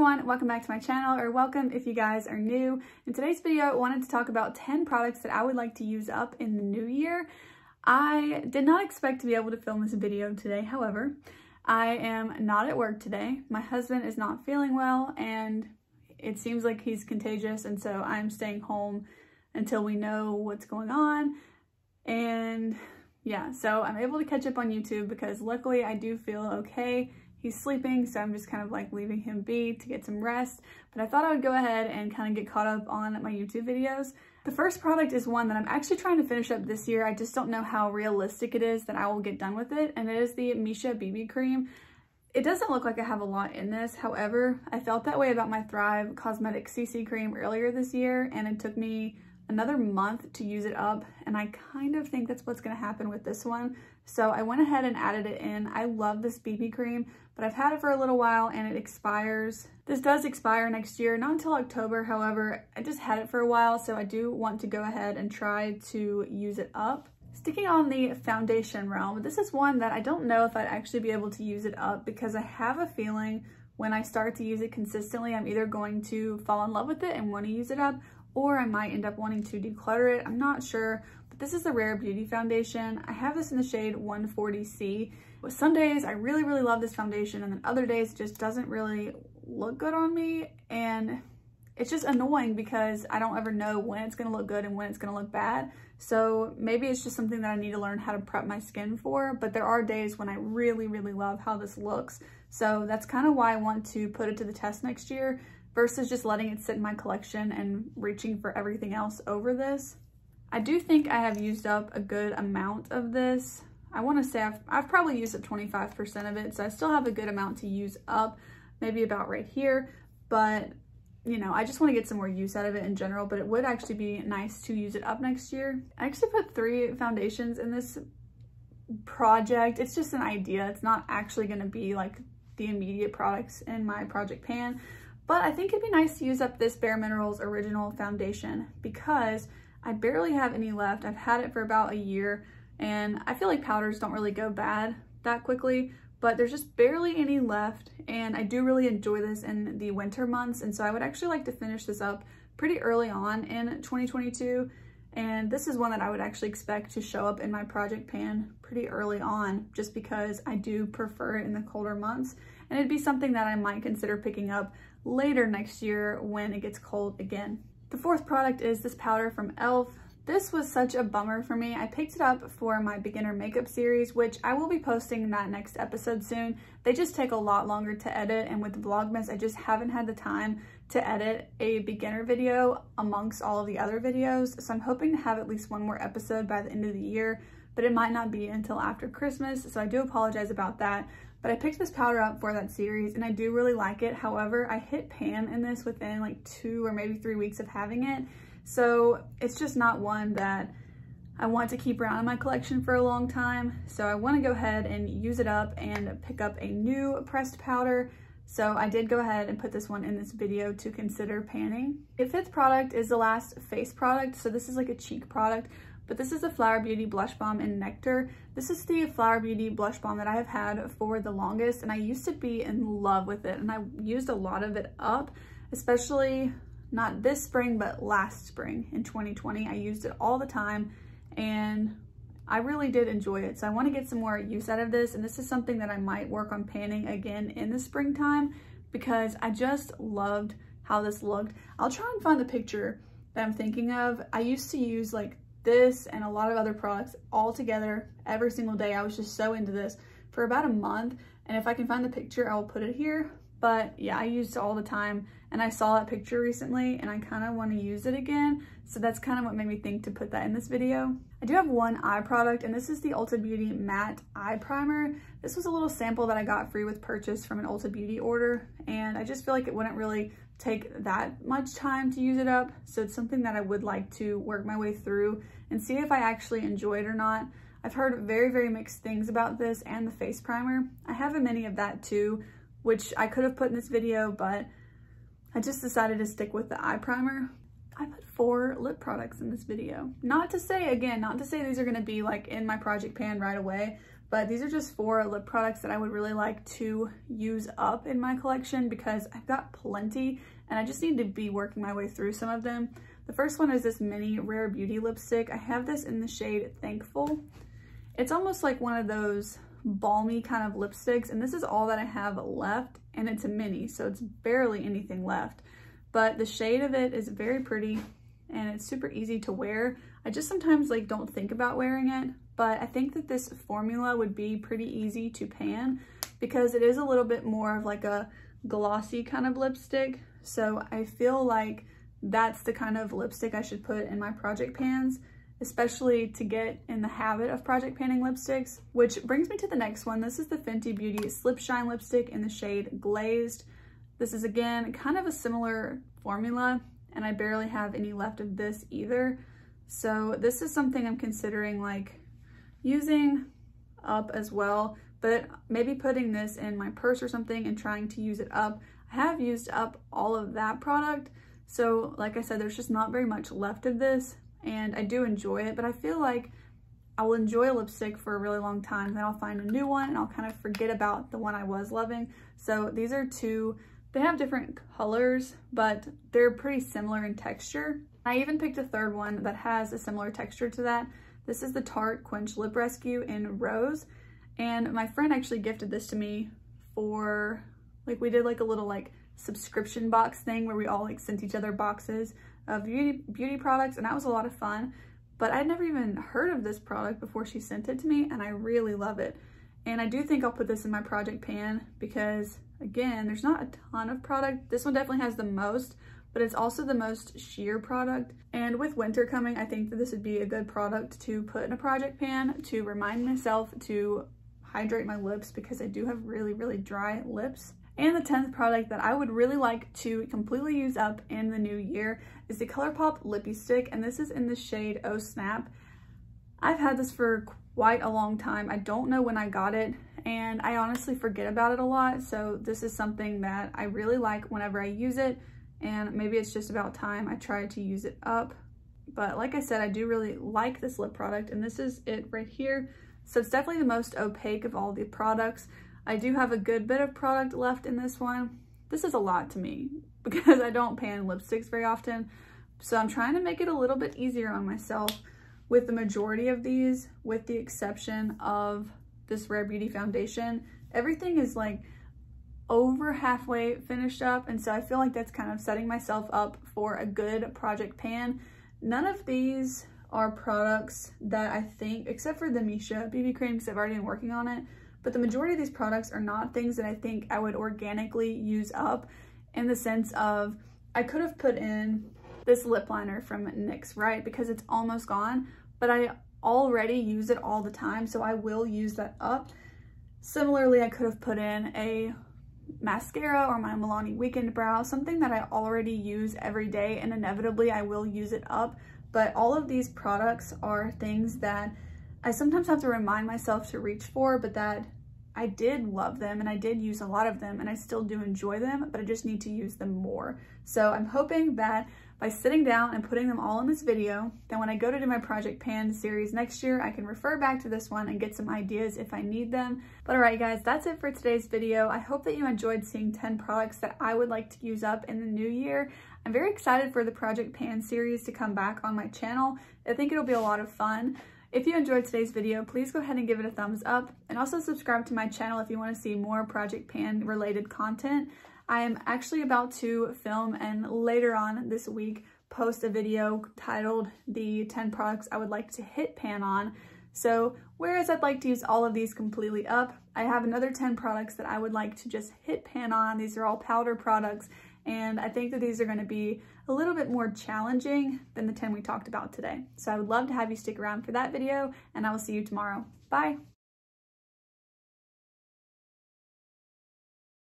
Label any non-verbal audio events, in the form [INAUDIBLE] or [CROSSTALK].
everyone, welcome back to my channel, or welcome if you guys are new. In today's video, I wanted to talk about 10 products that I would like to use up in the new year. I did not expect to be able to film this video today, however, I am not at work today. My husband is not feeling well and it seems like he's contagious and so I'm staying home until we know what's going on. And yeah, so I'm able to catch up on YouTube because luckily I do feel okay he's sleeping, so I'm just kind of like leaving him be to get some rest. But I thought I would go ahead and kind of get caught up on my YouTube videos. The first product is one that I'm actually trying to finish up this year. I just don't know how realistic it is that I will get done with it, and it is the Missha BB Cream. It doesn't look like I have a lot in this. However, I felt that way about my Thrive Causemetics CC Cream earlier this year, and it took me another month to use it up and I kind of think that's what's going to happen with this one. So I went ahead and added it in. I love this BB cream, but I've had it for a little while and it expires. This does expire next year, not until October. However, I just had it for a while, so I do want to go ahead and try to use it up. Sticking on the foundation realm, this is one that I don't know if I'd actually be able to use it up because I have a feeling when I start to use it consistently, I'm either going to fall in love with it and want to use it up, or I might end up wanting to declutter it. I'm not sure, but this is the Rare Beauty foundation. I have this in the shade 140C. But some days I really, really love this foundation and then other days it just doesn't really look good on me. And it's just annoying because I don't ever know when it's gonna look good and when it's gonna look bad. So maybe it's just something that I need to learn how to prep my skin for, but there are days when I really, really love how this looks. So that's kind of why I want to put it to the test next year versus just letting it sit in my collection and reaching for everything else over this. I do think I have used up a good amount of this. I want to say I've, I've probably used up 25% of it, so I still have a good amount to use up, maybe about right here, but you know, I just want to get some more use out of it in general, but it would actually be nice to use it up next year. I actually put three foundations in this project. It's just an idea. It's not actually going to be like the immediate products in my project pan, but I think it'd be nice to use up this Bare Minerals Original Foundation because I barely have any left. I've had it for about a year and I feel like powders don't really go bad that quickly, but there's just barely any left and I do really enjoy this in the winter months and so I would actually like to finish this up pretty early on in 2022 and this is one that I would actually expect to show up in my project pan pretty early on just because I do prefer it in the colder months and it'd be something that I might consider picking up later next year when it gets cold again. The fourth product is this powder from e.l.f. This was such a bummer for me. I picked it up for my beginner makeup series, which I will be posting that next episode soon. They just take a lot longer to edit, and with the Vlogmas, I just haven't had the time to edit a beginner video amongst all of the other videos. So I'm hoping to have at least one more episode by the end of the year, but it might not be until after Christmas, so I do apologize about that. But I picked this powder up for that series and I do really like it. However, I hit pan in this within like two or maybe three weeks of having it. So it's just not one that I want to keep around in my collection for a long time. So I want to go ahead and use it up and pick up a new pressed powder. So I did go ahead and put this one in this video to consider panning. The fifth product is the last face product. So this is like a cheek product but this is the Flower Beauty Blush Bomb in Nectar. This is the Flower Beauty Blush Bomb that I have had for the longest, and I used to be in love with it, and I used a lot of it up, especially not this spring, but last spring in 2020. I used it all the time, and I really did enjoy it. So I want to get some more use out of this, and this is something that I might work on panning again in the springtime because I just loved how this looked. I'll try and find the picture that I'm thinking of. I used to use like this and a lot of other products all together every single day. I was just so into this for about a month. And if I can find the picture, I will put it here. But yeah, I used it all the time and I saw that picture recently and I kind of want to use it again. So that's kind of what made me think to put that in this video. I do have one eye product and this is the Ulta Beauty Matte Eye Primer. This was a little sample that I got free with purchase from an Ulta Beauty order and I just feel like it wouldn't really take that much time to use it up. So it's something that I would like to work my way through and see if I actually enjoy it or not. I've heard very, very mixed things about this and the face primer. I have a mini of that too, which I could have put in this video, but I just decided to stick with the eye primer. I put four lip products in this video. Not to say, again, not to say these are gonna be like in my project pan right away, but these are just four lip products that I would really like to use up in my collection because I've got plenty and I just need to be working my way through some of them. The first one is this mini Rare Beauty lipstick. I have this in the shade Thankful. It's almost like one of those balmy kind of lipsticks and this is all that I have left and it's a mini so it's barely anything left. But the shade of it is very pretty and it's super easy to wear. I just sometimes like don't think about wearing it but I think that this formula would be pretty easy to pan because it is a little bit more of like a glossy kind of lipstick. So I feel like that's the kind of lipstick I should put in my project pans especially to get in the habit of project panning lipsticks, which brings me to the next one. This is the Fenty Beauty Slip Shine lipstick in the shade Glazed. This is again, kind of a similar formula and I barely have any left of this either. So this is something I'm considering like using up as well, but maybe putting this in my purse or something and trying to use it up. I have used up all of that product. So like I said, there's just not very much left of this and I do enjoy it, but I feel like I will enjoy a lipstick for a really long time, then I'll find a new one and I'll kind of forget about the one I was loving. So these are two, they have different colors, but they're pretty similar in texture. I even picked a third one that has a similar texture to that. This is the Tarte Quench Lip Rescue in Rose. And my friend actually gifted this to me for, like we did like a little like subscription box thing where we all like sent each other boxes of beauty, beauty products and that was a lot of fun. But I'd never even heard of this product before she sent it to me and I really love it. And I do think I'll put this in my project pan because again, there's not a ton of product. This one definitely has the most, but it's also the most sheer product. And with winter coming, I think that this would be a good product to put in a project pan to remind myself to hydrate my lips because I do have really, really dry lips. And the 10th product that I would really like to completely use up in the new year is the ColourPop Lippie Stick, and this is in the shade Oh Snap. I've had this for quite a long time. I don't know when I got it, and I honestly forget about it a lot, so this is something that I really like whenever I use it, and maybe it's just about time I try to use it up. But like I said, I do really like this lip product, and this is it right here. So it's definitely the most opaque of all the products. I do have a good bit of product left in this one. This is a lot to me [LAUGHS] because I don't pan lipsticks very often. So I'm trying to make it a little bit easier on myself with the majority of these, with the exception of this Rare Beauty foundation. Everything is like over halfway finished up. And so I feel like that's kind of setting myself up for a good project pan. None of these are products that I think, except for the Missha BB cream, because I've already been working on it, but the majority of these products are not things that I think I would organically use up in the sense of I could have put in this lip liner from NYX, right? Because it's almost gone, but I already use it all the time, so I will use that up. Similarly, I could have put in a mascara or my Milani Weekend Brow, something that I already use every day, and inevitably I will use it up. But all of these products are things that I sometimes have to remind myself to reach for, but that I did love them and I did use a lot of them and I still do enjoy them, but I just need to use them more. So I'm hoping that by sitting down and putting them all in this video, then when I go to do my Project Pan series next year, I can refer back to this one and get some ideas if I need them. But all right, guys, that's it for today's video. I hope that you enjoyed seeing 10 products that I would like to use up in the new year. I'm very excited for the Project Pan series to come back on my channel. I think it'll be a lot of fun. If you enjoyed today's video, please go ahead and give it a thumbs up and also subscribe to my channel if you want to see more Project Pan related content. I am actually about to film and later on this week post a video titled the 10 products I would like to hit pan on. So whereas I'd like to use all of these completely up, I have another 10 products that I would like to just hit pan on. These are all powder products and I think that these are gonna be a little bit more challenging than the 10 we talked about today. So I would love to have you stick around for that video and I will see you tomorrow. Bye.